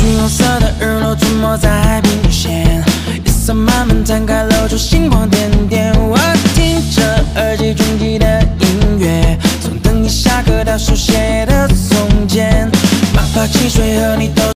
橘黄色的日落吞没在海平线。夜色慢慢摊开露出星光点点我听着耳机中记的音乐。从等你下课到手写的从前冒泡汽水和你都